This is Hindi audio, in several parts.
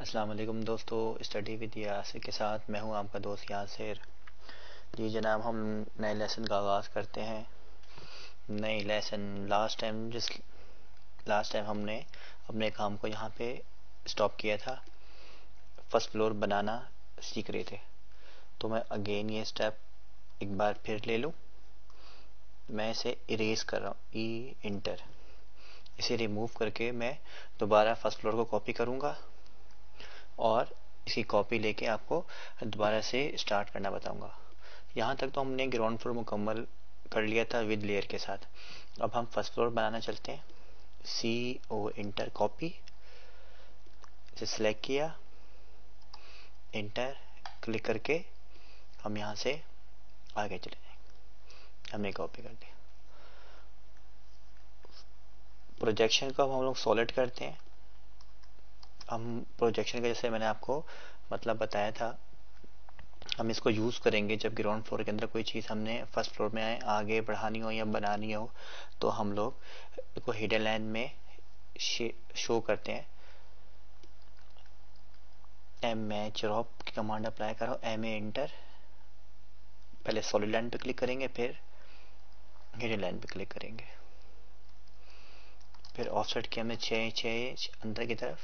अस्सलाम वालेकुम दोस्तों, स्टडी विद यासिर के साथ मैं हूँ आपका दोस्त यासिर। जी जनाब, हम नए लेसन का आगाज़ करते हैं। नए लेसन लास्ट टाइम जिस लास्ट टाइम हमने अपने काम को यहाँ पे स्टॉप किया था फ़र्स्ट फ्लोर बनाना सीख रहे थे। तो मैं अगेन ये स्टेप एक बार फिर ले लूँ। मैं इसे इरेज कर रहा हूँ ई इंटर इसे रिमूव करके मैं दोबारा फ़र्स्ट फ्लोर को कॉपी करूँगा। और इसकी कॉपी लेके आपको दोबारा से स्टार्ट करना बताऊँगा। यहाँ तक तो हमने ग्राउंड फ्लोर मुकम्मल कर लिया था विद लेयर के साथ। अब हम फ़र्स्ट फ्लोर बनाना चलते हैं। सी ओ इंटर कॉपी इसे सिलेक्ट किया। इंटर क्लिक करके हम यहाँ से आगे चले जाएँगे। हमने कॉपी कर दिया। प्रोजेक्शन को हम लोग सॉलिड करते हैं। हम प्रोजेक्शन का जैसे मैंने आपको मतलब बताया था, हम इसको यूज़ करेंगे जब ग्राउंड फ्लोर के अंदर कोई चीज़ हमने फ़र्स्ट फ्लोर में आए, आगे बढ़ानी हो या बनानी हो तो हम लोग इसको हिडन लाइन में शो करते हैं। एम मैच रॉप की कमांड अप्लाई करो एम ए इंटर पहले सॉलिड लाइन पे क्लिक करेंगे, फिर हिडन लाइन पे क्लिक करेंगे। फिर ऑफसेट किया हमने छः छः अंदर की तरफ़।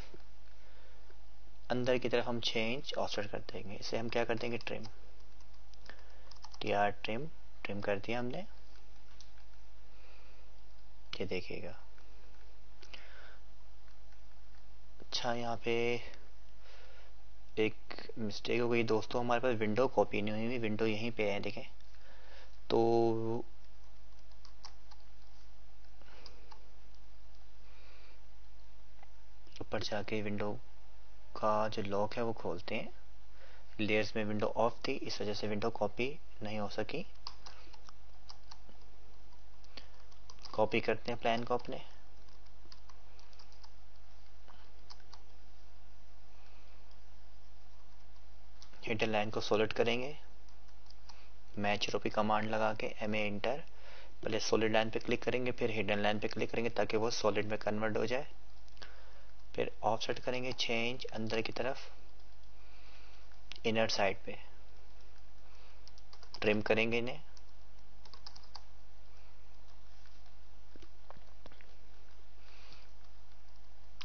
अंदर की तरफ़ हम छः इंच ऑफसेट कर देंगे। इसे हम क्या कर देंगे? Trim T R trim trim कर दिया हमने। ये देखिएगा। अच्छा यहाँ पे एक मिस्टेक हो गई। दोस्तों, हमारे पास विंडो कॉपी नहीं हुई विंडो यहीं पे है, देखें। तो ऊपर जाके विंडो का जो लॉक है वो खोलते हैं। लेयर्स में विंडो ऑफ़ थी, इस वजह से विंडो कॉपी नहीं हो सकी। कॉपी करते हैं प्लान को अपने। हिडन लाइन को सोलिड करेंगे। मैच रोपी कमांड लगा के एम ए इंटर पहले सॉलिड लाइन पे क्लिक करेंगे, फिर हिडन लाइन पे क्लिक करेंगे ताकि वो सॉलिड में कन्वर्ट हो जाए। फिर ऑफसेट करेंगे छः इंच अंदर की तरफ़ इनर साइड पे। ट्रिम करेंगे इन्हें।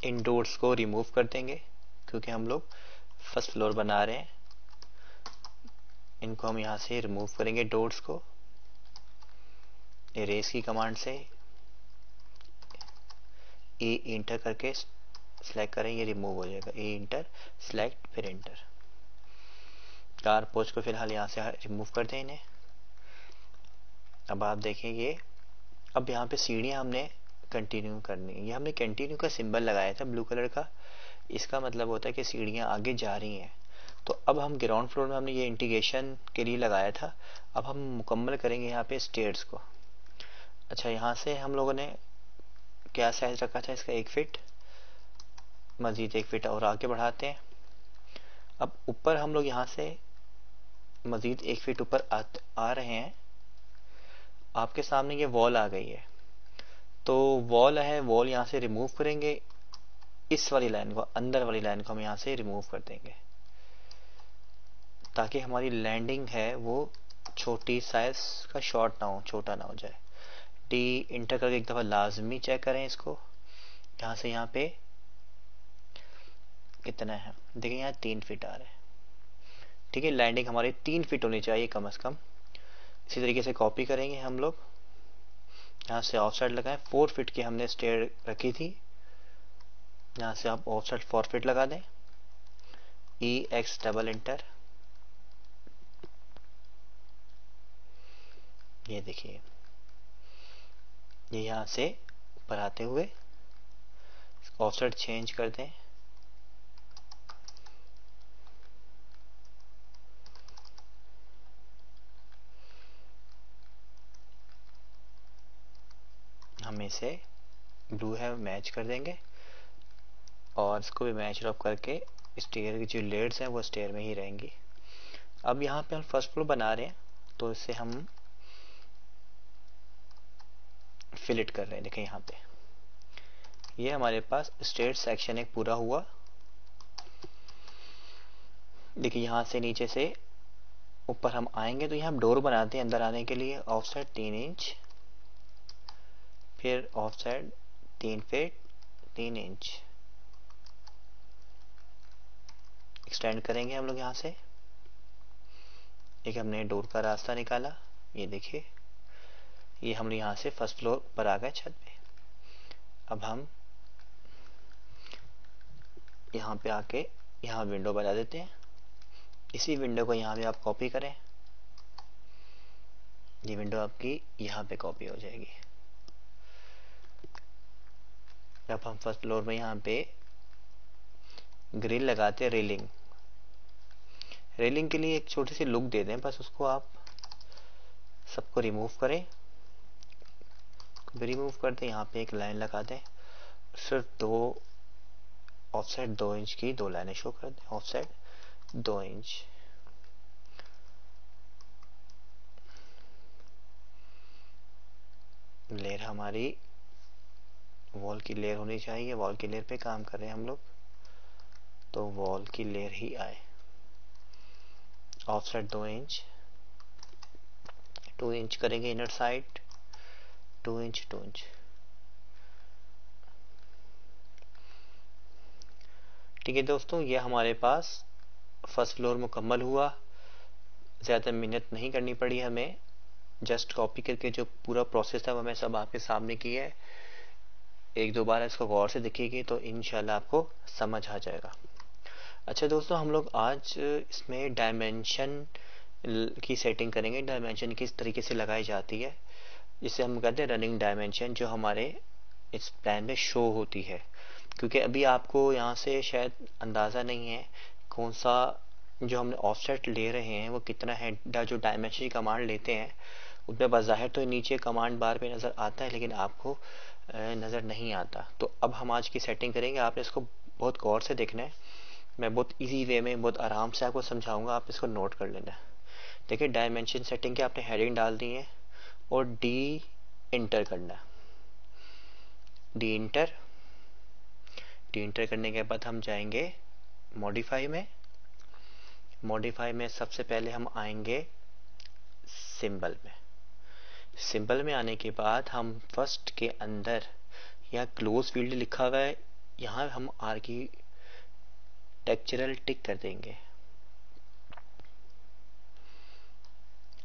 इन डोर्स को रिमूव कर देंगे, क्योंकि हम लोग फ़र्स्ट फ्लोर बना रहे हैं। इनको हम यहाँ से रिमूव करेंगे डोर्स को। इरेज की कमांड से। ई इंटर करके सेलेक्ट करें, ये रिमूव हो जाएगा। ए इंटर सेलेक्ट फिर इंटर कार पोच को फ़िलहाल यहाँ से रिमूव कर दें इन्हें। अब आप देखें ये, अब यहाँ पे सीढ़ियाँ हमने कंटिन्यू करनी है। ये हमने कंटिन्यू का सिंबल लगाया था ब्लू कलर का। इसका मतलब होता है कि सीढ़ियाँ आगे जा रही हैं। तो अब हम ग्राउंड फ्लोर में हमने ये इंटीग्रेशन के लिए लगाया था। अब हम मुकम्मल करेंगे यहाँ पे स्टेयर्स को। अच्छा यहाँ से हम लोगों ने क्या साइज़ रखा था इसका? एक फिट मजीद एक फिट और आगे बढ़ाते हैं। अब ऊपर हम लोग यहाँ से मजीद एक फिट ऊपर आ, रहे हैं। आपके सामने ये वॉल आ गई है। तो वॉल है वॉल यहाँ से रिमूव करेंगे। इस वाली लाइन को अंदर वाली लाइन को हम यहाँ से रिमूव कर देंगे। ताकि हमारी लैंडिंग है वो छोटी साइज़ का शॉर्ट ना हो छोटा ना हो जाए। डी इंटर करके एक दफ़ा लाजमी चेक करें इसको। यहाँ से यहाँ पे कितना है? देखिए यहाँ तीन फीट आ रहा है। ठीक है लैंडिंग हमारी तीन फीट होनी चाहिए कम अज़ कम। इसी तरीके से कॉपी करेंगे हम लोग। यहाँ से ऑफ़ साइड लगाएँ। फोर फीट की हमने स्टेयर रखी थी। यहाँ से आप ऑफ़ साइड फोर फीट लगा दें। ई एक्स डबल इंटर ये देखिए। ये यहाँ से ऊपर आते हुए ऑफसेट चेंज कर दें। हम इसे ब्लू है मैच कर देंगे। और इसको भी मैच रॉप करके स्टेयर की जो लेड्स हैं, वो स्टेयर में ही रहेंगी। अब यहाँ पे हम फ़र्स्ट फ्लोर बना रहे हैं तो इसे हम फिलिट कर रहे हैं। देखें यहाँ पे। ये हमारे पास स्टेट सेक्शन एक पूरा हुआ। देखिए यहाँ से नीचे से ऊपर हम आएँगे तो यहाँ डोर बनाते हैं अंदर आने के लिए ऑफ़ साइड तीन इंच फिर ऑफ़ साइड तीन फिट तीन इंच एक्सटेंड करेंगे हम लोग यहाँ से। एक हमने डोर का रास्ता निकाला, ये देखिए। ये हम लोग यहाँ से फ़र्स्ट फ्लोर पर आ गए छत पे। अब हम यहाँ पे आके यहाँ विंडो बना देते हैं। इसी विंडो को यहाँ पे आप कॉपी करें। ये विंडो आपकी यहाँ पे कॉपी हो जाएगी। अब हम फ़र्स्ट फ्लोर में यहाँ पे ग्रिल लगाते हैं रेलिंग रेलिंग के लिए एक छोटी सी लुक दे दें, बस उसको आप सबको रिमूव करें। रिमूव कर दें, यहाँ पे एक लाइन लगा दें। सिर्फ़ दो ऑफ़ साइड दो इंच की दो लाइनें शो कर दें। ऑफ़ साइड दो इंच लेयर हमारी वॉल की लेयर होनी चाहिए वॉल की लेयर पे काम कर रहे हैं हम लोग। तो वॉल की लेयर ही आए। ऑफ़ साइड दो इंच टू इंच करेंगे inner side two inch two inch ठीक है दोस्तों, ये हमारे पास फ़र्स्ट फ्लोर मुकम्मल हुआ। ज़्यादा मेहनत नहीं करनी पड़ी हमें। जस्ट कॉपी करके जो पूरा प्रोसेस था वो मैं सब आपके सामने किया है। एक दो बार इसको गौर से देखिएगी तो इनशाला आपको समझ आ जाएगा। अच्छा दोस्तों, हम लोग आज इसमें डायमेंशन की सेटिंग करेंगे। डायमेंशन किस तरीके से लगाई जाती है? जिसे हम कहते हैं रनिंग डायमेंशन जो हमारे इस प्लान में शो होती है। क्योंकि अभी आपको यहाँ से शायद अंदाज़ा नहीं है कौन सा जो हमने ऑफसेट ले रहे हैं, वो कितना है। जो डायमेंशन कमांड लेते हैं उसमें बाहिर तो नीचे कमांड बार पे नज़र आता है, लेकिन आपको नज़र नहीं आता। तो अब हम आज की सेटिंग करेंगे। आपने इसको बहुत गौर से देखना है। मैं बहुत इजी वे में, बहुत आराम से आपको समझाऊँगा। आप इसको नोट कर लेना। देखिए डायमेंशन सेटिंग के आपने हेडिंग डाल दी है और डी इंटर करना। डी इंटर डी इंटर करने के बाद हम जाएँगे मॉडिफाई में। मॉडिफाई में सबसे पहले हम आएँगे सिंबल में। सिंबल में आने के बाद हम फ़र्स्ट के अंदर यहाँ क्लोज फ़ील्ड लिखा हुआ है, यहाँ हम आर की टेक्चरल टिक कर देंगे।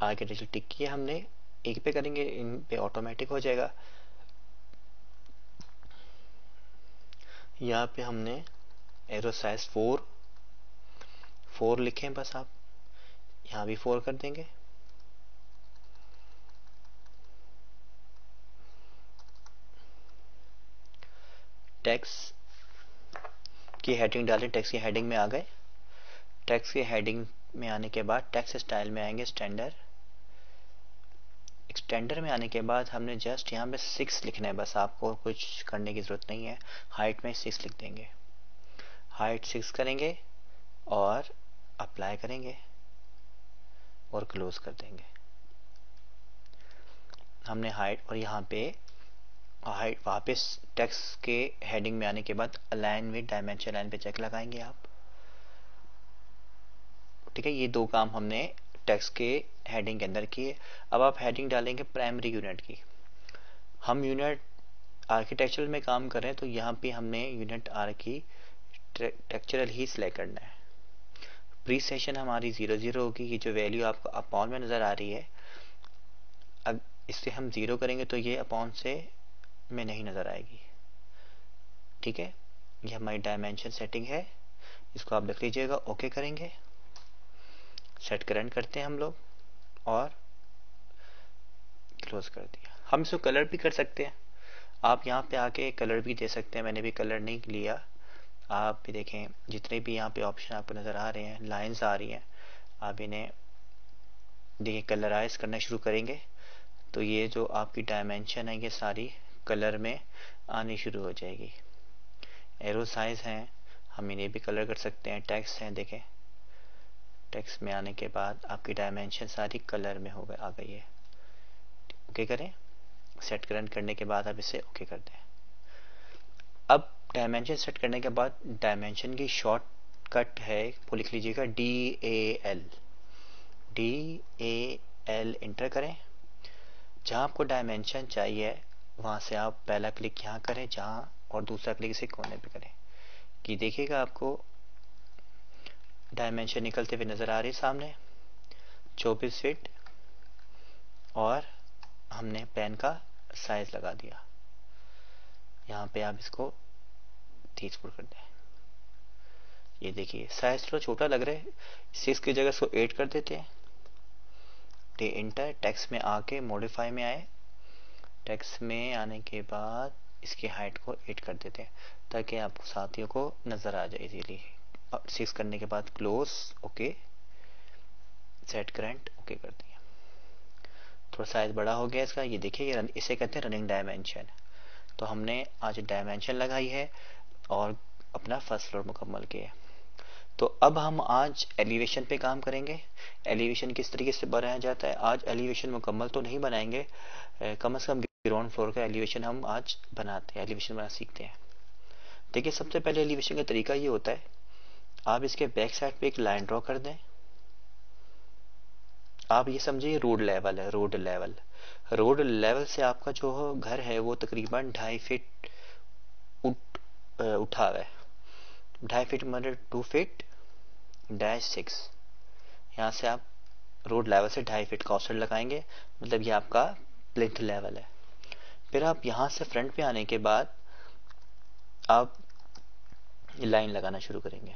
आर्किटेक्चर टिक किया हमने, एक पे करेंगे, इन पे ऑटोमेटिक हो जाएगा। यहाँ पे हमने एरो साइज़ फोर फोर लिखे हैं बस आप, यहाँ भी फोर कर देंगे। टेक्स की हेडिंग डालें, टैक्स की हेडिंग में आ गए। टेक्स की हेडिंग में आने के बाद टेक्स स्टाइल में आएँगे स्टैंडर्ड। एक्सटेंडर में आने के बाद हमने जस्ट यहाँ पे सिक्स लिखना है, बस आपको कुछ करने की ज़रूरत नहीं है। हाइट में सिक्स लिख देंगे। हाइट सिक्स करेंगे और अप्लाई करेंगे और क्लोज कर देंगे। हमने हाइट और यहाँ पे हाइट वापस टेक्स्ट के हेडिंग में आने के बाद अलाइन विद डायमेंशन लाइन पे चेक लगाएँगे आप। ठीक है, ये दो काम हमने टेक्स्ट के हेडिंग के अंदर किए। अब आप हेडिंग डालेंगे प्राइमरी यूनिट की। हम यूनिट आर्किटेक्चरल में काम कर रहे हैं तो यहाँ पे हमने यूनिट आर की टेक्चरल ही सिलेक्ट करना है। प्री सेशन हमारी ज़ीरो ज़ीरो होगी, ये जो वैल्यू आपको अपॉन में नज़र आ रही है अब इससे हम ज़ीरो करेंगे तो ये अपॉन से में नहीं नज़र आएगी। ठीक है? ये हमारी डायमेंशन सेटिंग है। इसको आप लिख लीजिएगा। ओके करेंगे। सेट करंट करते हैं हम लोग और क्लोज कर दिया। हम इसको कलर भी कर सकते हैं। आप यहाँ पे आके कलर भी दे सकते हैं। मैंने भी कलर नहीं लिया। आप भी देखें, जितने भी यहाँ पे ऑप्शन आपको नज़र आ रहे हैं लाइंस आ रही हैं, आप इन्हें देखिए कलराइज करना शुरू करेंगे। तो ये जो आपकी डायमेंशन है, ये सारी कलर में आनी शुरू हो जाएगी। एरो साइज़ हैं, हम इन्हें भी कलर कर सकते हैं। टेक्स्ट हैं, देखें। टेक्स्ट में आने के बाद आपकी डायमेंशन सारी कलर में हो गए आ गई है। ओके करें? सेट करंट करने के बाद आप इसे ओके कर दें। अब डायमेंशन सेट करने के बाद डायमेंशन की शॉर्ट कट है, वो लिख लीजिएगा D A L D A L enter करें। जहाँ आपको डायमेंशन चाहिए वहाँ से आप पहला क्लिक यहाँ करें, जहाँ और दूसरा क्लिक इसे कोने पे करें। कि देखिएगा आपको डायमेंशन निकलते हुए नज़र आ रही सामने 24 फीट और हमने पेन का साइज़ लगा दिया। यहाँ पे आप इसको तीस फुट कर दें। ये देखिए साइज़ थोड़ा छोटा लग रहा है सिक्स की जगह इसको एट कर देते हैं। इंटर टेक्स्ट में आके मॉडिफाई में आए। टेक्स्ट में आने के बाद इसकी हाइट को एट कर देते हैं, ताकि आपको साथियों को नज़र आ जाए इजीली और सिक्स करने के बाद close okay set current okay कर दिया। थोड़ा साइज़ बड़ा हो गया इसका, ये देखिए, ये इसे कहते हैं रनिंग डायमेंशन तो हमने आज डायमेंशन लगाई है और अपना फ़र्स्ट फ्लोर मुकम्मल किया है। तो अब हम आज एलिवेशन पे काम करेंगे। एलिवेशन किस तरीके से बनाया जाता है? आज एलिवेशन मुकम्मल तो नहीं बनाएँगे कम से कम ग्राउंड फ्लोर का एलिवेशन हम आज बनाते हैं, एलिवेशन बना सीखते हैं। देखिए, सबसे पहले एलिवेशन का तरीका ये होता है, आप इसके बैक साइड पे एक लाइन ड्रॉ कर दें। आप ये समझिए रोड लेवल है, रोड लेवल। रोड लेवल से आपका जो घर है, वो तकरीबन ढाई फीट उठ उठा हुआ है। ढाई फीट मतलब टू फीट डैश सिक्स। यहाँ से आप रोड लेवल से ढाई फीट का ऑफसेट लगाएँगे मतलब ये आपका प्लिंथ लेवल है। फिर आप यहाँ से फ्रंट पे आने के बाद आप लाइन लगाना शुरू करेंगे।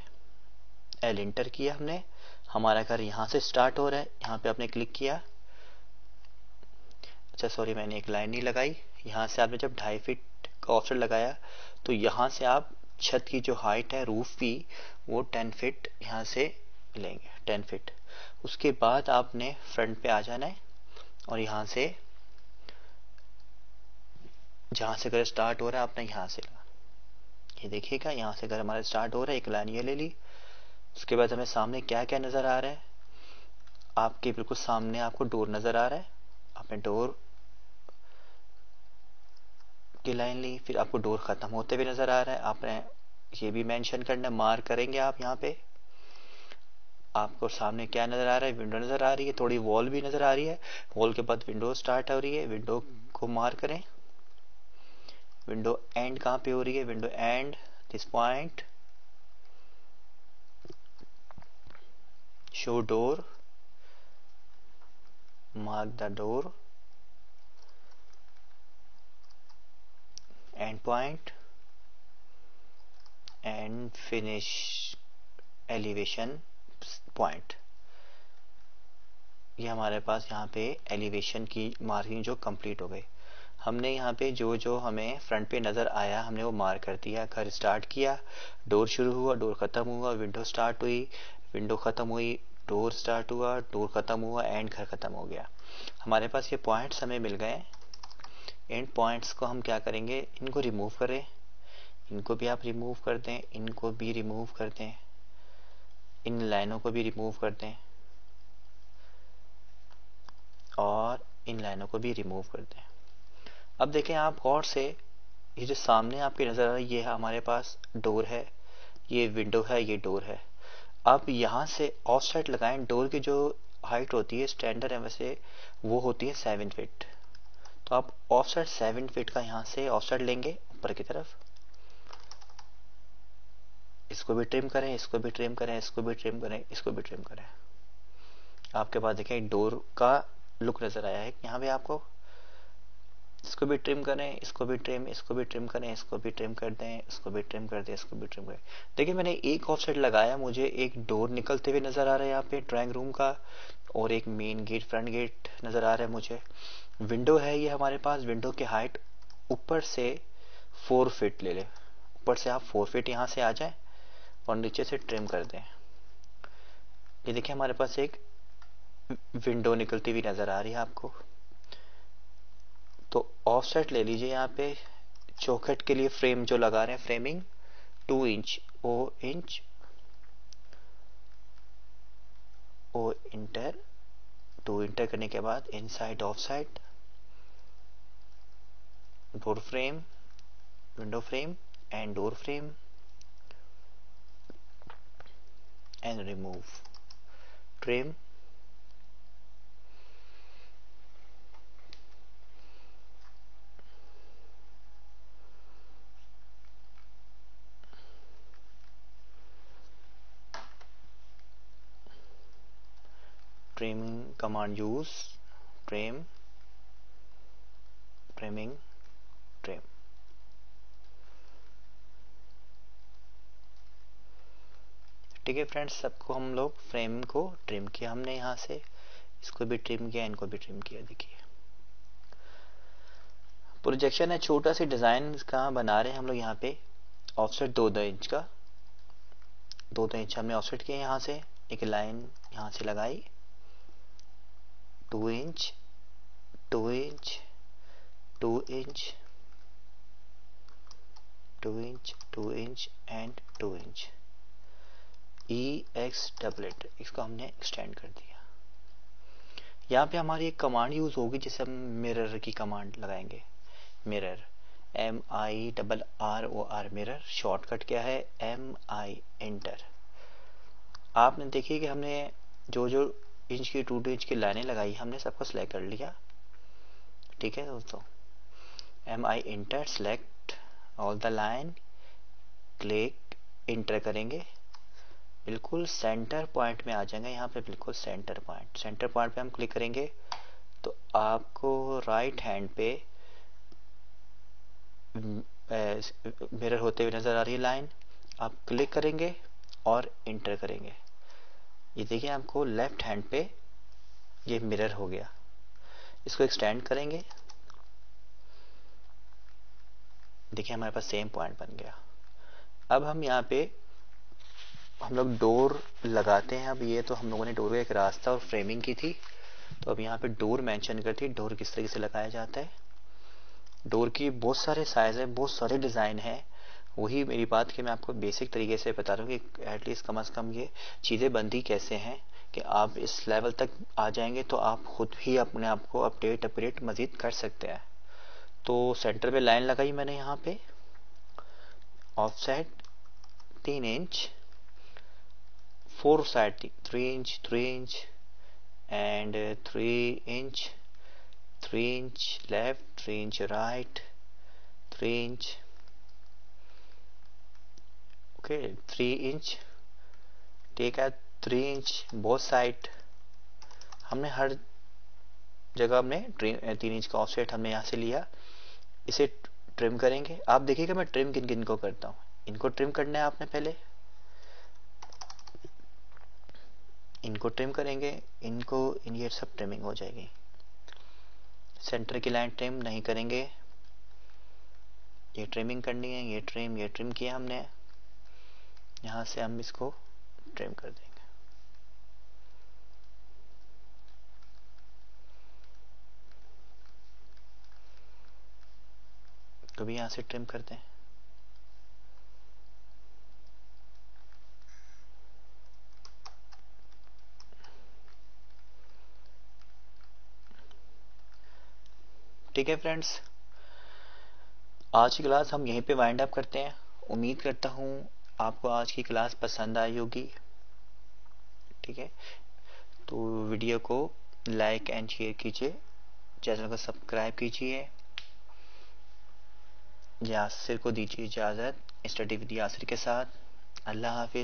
एल इंटर किया हमने। हमारा घर यहाँ से स्टार्ट हो रहा है। यहाँ पे आपने क्लिक किया। अच्छा सॉरी मैंने एक लाइन नहीं लगाई। यहाँ से आपने जब ढाई फीट का ऑप्शन लगाया तो यहाँ से आप छत की जो हाइट है रूफ की, वो टेन फिट यहाँ से लेंगे टेन फिट उसके बाद आपने फ्रंट पे आ जाना है और यहाँ से जहाँ से घर स्टार्ट हो रहा है, आपने यहाँ से ला ये देखिएगा, यहाँ से घर हमारा स्टार्ट हो रहा है, एक लाइन ये ले ली। उसके बाद हमें सामने क्या क्या नज़र आ रहा है? आपके बिल्कुल सामने आपको डोर नज़र आ रहा है। आपने डोर की लाइन ली, फिर आपको डोर खत्म होते हुए नज़र आ रहा है। आपने ये भी मेंशन करना, मार करेंगे आप यहाँ पे। आपको सामने क्या नज़र आ रहा है? विंडो नज़र आ रही है, थोड़ी वॉल भी नज़र आ रही है। वॉल के बाद विंडो स्टार्ट हो रही है विंडो को मार करें। विंडो एंड कहाँ पे हो रही है? Window and this point show door mark the door, end point, and finish elevation point. ये हमारे पास यहाँ पे एलिवेशन की मार्किंग जो कंप्लीट हो गई। हमने यहाँ पे जो जो हमें फ्रंट पे नज़र आया, हमने वो मार कर दिया, घर स्टार्ट किया डोर शुरू हुआ डोर ख़त्म हुआ विंडो स्टार्ट हुई विंडो ख़त्म हुई डोर स्टार्ट हुआ डोर ख़त्म हुआ एंड घर ख़त्म हो गया। हमारे पास ये पॉइंट्स हमें मिल गए। एंड पॉइंट्स को हम क्या करेंगे? इनको रिमूव करें। इनको भी आप रिमूव कर दें, इनको भी रिमूव कर दें। इन लाइनों को भी रिमूव कर दें। और इन लाइनों को भी रिमूव कर दें। अब देखें, आप गौर से, ये जो सामने आपकी नज़र आ रही है, ये हमारे पास डोर है, ये विंडो है, ये डोर है। आप यहाँ से ऑफ़ साइड लगाएँ, डोर की जो हाइट होती है, स्टैंडर्ड है, वैसे वो होती है सेवन फिट। तो आप ऑफ़ साइड सेवन फिट का यहाँ से ऑफ़ साइड लेंगे, ऊपर की तरफ़। इसको भी ट्रिम करें, इसको भी ट्रिम करें, इसको भी ट्रिम करें, इसको भी ट्रिम करें। आपके पास देखें, डोर का लुक नज़र आया है, यहाँ पे आपको इसको भी ट्रिम करें, इसको भी ट्रिम इसको भी ट्रिम करें, इसको भी ट्रिम कर दें, इसको भी ट्रिम कर दें, इसको भी ट्रिम करें। देखिए, मैंने एक ऑफ़ साइड लगाया, मुझे एक डोर निकलते हुए नज़र आ रहा है यहाँ पे ड्राइंग रूम का, और एक मेन गेट फ्रंट गेट नज़र आ रहा है मुझे। विंडो है ये हमारे पास विंडो की हाइट ऊपर से फोर फिट ले ले। ऊपर से आप फोर फिट यहाँ से आ जाए और नीचे से ट्रिम कर दें। ये देखिए, हमारे पास एक विंडो निकलती हुई नज़र आ रही है आपको। तो ऑफसेट ले लीजिए यहाँ पे चौखट के लिए फ्रेम जो लगा रहे हैं framing two inch O inch O enter two enter करने के बाद inside offset door frame window frame and door frame and remove trim trimming command use trim trimming trim ठीक है फ्रेंड्स सबको हम लोग फ्रेम को ट्रिम किया हमने यहाँ से। इसको भी ट्रिम किया, इनको भी ट्रिम किया, देखिए। प्रोजेक्शन है छोटा सी डिज़ाइन का बना रहे हैं हम लोग यहाँ पे। ऑफसेट दो दो इंच का। दो दो इंच हमने ऑफसेट किया यहाँ से। एक लाइन यहाँ से लगाई। Two inch two inch two inch two inch two inch and two inch E X doublet इसको हमने एक्सटेंड कर दिया। यहाँ पे हमारी एक कमांड यूज़ होगी जिसे हम मिरर की कमांड लगाएँगे। Mirror M I double R O R mirror shortcut क्या है? एम आई एंटर आपने देखिए कि हमने जो जो इंच की टू टू इंच की लाइनें लगाई, हमने सबको सिलेक्ट कर लिया। ठीक है दोस्तों? M I enter select all the line click enter करेंगे? बिल्कुल सेंटर पॉइंट में आ जाएँगे, यहाँ पे बिल्कुल सेंटर पॉइंट सेंटर पॉइंट पे हम क्लिक करेंगे तो आपको राइट हैंड पे मिरर होते हुए नज़र आ रही है लाइन आप क्लिक करेंगे और इंटर करेंगे। ये देखिए आपको लेफ़्ट हैंड पे ये मिरर हो गया। इसको एक्सटेंड करेंगे। देखिए हमारे पास सेम पॉइंट बन गया। अब हम यहाँ पे हम लोग डोर लगाते हैं। अब ये तो हम लोगों ने डोर का एक रास्ता और फ्रेमिंग की थी। तो अब यहाँ पे डोर मेंशन करती है डोर किस तरीके से लगाया जाता है? डोर की बहुत सारे साइज़ है, बहुत सारे डिज़ाइन है। वही मेरी बात कि मैं आपको बेसिक तरीके से बता रहा हूँ कि एटलीस्ट कम अज कम ये चीज़ें बनती कैसे हैं कि आप इस लेवल तक आ जाएँगे तो आप खुद ही अपने आप को अपडेट अपडेट मजीद कर सकते हैं। तो सेंटर पे लाइन लगाई मैंने यहाँ पे। ऑफ़ साइड तीन inch side 3 inch 3 inch and uh, 3 inch 3 inch left 3 inch right 3 inch okay 3 inch take a 3 inch, both side. हमने हर जगह हमने तीन इंच का ऑफसेट हमने यहाँ से लिया। इसे ट्रिम करेंगे। आप देखिएगा मैं ट्रिम किन किन को करता हूँ। इनको ट्रिम करना है आपने पहले। इनको ट्रिम करेंगे। इनको, इन ये सब ट्रिमिंग हो जाएगी। सेंटर की लाइन ट्रिम नहीं करेंगे। ये ट्रिमिंग करनी है, ये ट्रिम ये ट्रिम किया हमने। यहाँ से हम इसको ट्रिम कर देंगे। तो भी यहाँ से ट्रिम करते हैं ठीक है फ्रेंड्स आज की क्लास हम यहीं पे वाइंड अप करते हैं। उम्मीद करता हूँ आपको आज की क्लास पसंद आई होगी। ठीक है? तो वीडियो को लाइक एंड शेयर कीजिए। चैनल को सब्सक्राइब कीजिए। यासिर को दीजिए इजाज़त। स्टडी विद यासिर के साथ। अल्लाह हाफिज।